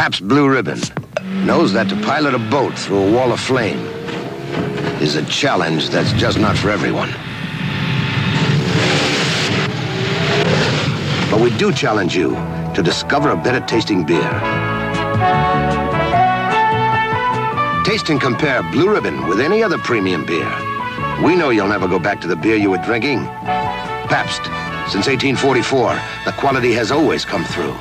Pabst Blue Ribbon knows that to pilot a boat through a wall of flame is a challenge that's just not for everyone. But we do challenge you to discover a better tasting beer. Taste and compare Blue Ribbon with any other premium beer. We know you'll never go back to the beer you were drinking. Pabst, since 1844, the quality has always come through.